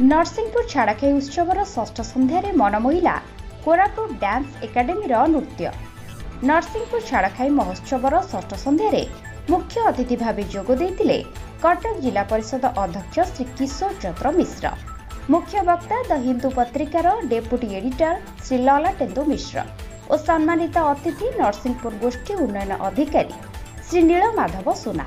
ନରସିଂହପୁର ଛାଡ଼ଖାଇ ଉତ୍ସବର ଷଷ୍ଠ ସନ୍ଧ୍ୟାରେ ମନମୋହିଲା କୋରାପୁଟ ଡ୍ୟାନ୍ସ ଏକାଡେମୀର ନୃତ୍ୟ। ନରସିଂହପୁର ଛାଡ଼ଖାଇ ମହୋତ୍ସବର ଷଷ୍ଠ ସନ୍ଧ୍ୟାରେ ମୁଖ୍ୟ ଅତିଥି ଭାବେ ଯୋଗ ଦେଇଥିଲେ କଟକ ଜିଲ୍ଲା ପରିଷଦ ଅଧ୍ୟକ୍ଷ ଶ୍ରୀ କିଶୋର ଚନ୍ଦ୍ର ମିଶ୍ର। ମୁଖ୍ୟ ବକ୍ତା ଦ ହିନ୍ଦୁ ପତ୍ରିକାର ଡେପୁଟି ଏଡିଟର ଶ୍ରୀ ଲଲାଟେନ୍ଦୁ ମିଶ୍ର ଓ ସମ୍ମାନିତ ଅତିଥି ନରସିଂହପୁର ଗୋଷ୍ଠୀ ଉନ୍ନୟନ ଅଧିକାରୀ ଶ୍ରୀ ନୀଳମାଧବ ସୁନା।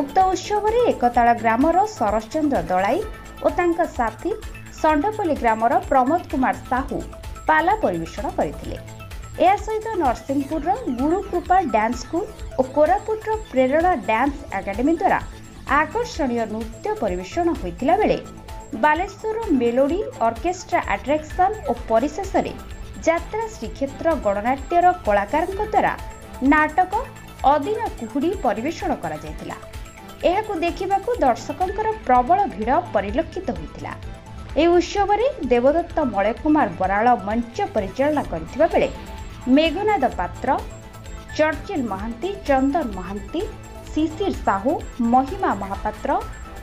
ଉକ୍ତ ଉତ୍ସବରେ ଏକତାଳ ଗ୍ରାମର ଶରତ ଚନ୍ଦ୍ର ଦଳାଇ ଓ ତାଙ୍କ ସାଥୀ ଷଣ୍ଢପଲ୍ଲୀ ଗ୍ରାମର ପ୍ରମୋଦ କୁମାର ସାହୁ ପାଲା ପରିବେଷଣ କରିଥିଲେ। ଏହା ସହିତ ନରସିଂହପୁରର ଗୁରୁକୃପା ଡ୍ୟାନ୍ସ ସ୍କୁଲ ଓ କୋରାପୁଟର ପ୍ରେରଣା ଡ୍ୟାନ୍ସ ଏକାଡେମୀ ଦ୍ୱାରା ଆକର୍ଷଣୀୟ ନୃତ୍ୟ ପରିବେଷଣ ହୋଇଥିଲା ବେଳେ ବାଲେଶ୍ୱରର ମେଲୋଡି ଅର୍କେଷ୍ଟ୍ରା ଆଟ୍ରାକ୍ସନ୍ ଓ ପରିଶେଷରେ ଯାତ୍ରା ଶ୍ରୀକ୍ଷେତ୍ର ଗଣନାଟ୍ୟର କଳାକାରଙ୍କ ଦ୍ୱାରା ନାଟକ ଅଦିନ କୁହୁଡ଼ି ପରିବେଷଣ କରାଯାଇଥିଲା। ଏହାକୁ ଦେଖିବାକୁ ଦର୍ଶକଙ୍କର ପ୍ରବଳ ଭିଡ଼ ପରିଲକ୍ଷିତ ହୋଇଥିଲା। ଏହି ଉତ୍ସବରେ ଦେବଦତ୍ତ ମଳୟକୁମାର ବରାଳ ମଞ୍ଚ ପରିଚାଳନା କରିଥିବା ବେଳେ ମେଘନାଦ ପାତ୍ର ଚର୍ଚ୍ଚିଲ ମହାନ୍ତି ଚନ୍ଦନ ମହାନ୍ତି ଶିଶିର ସାହୁ ମହିମା ମହାପାତ୍ର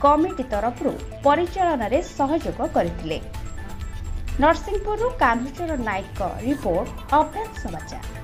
କମିଟି ତରଫରୁ ପରିଚାଳନାରେ ସହଯୋଗ କରିଥିଲେ। ନରସିଂହପୁରରୁ କାହ୍ନୁଚରଣ ନାୟକଙ୍କ ରିପୋର୍ଟ ଅଭ୍ୟାସ ସମାଚାର।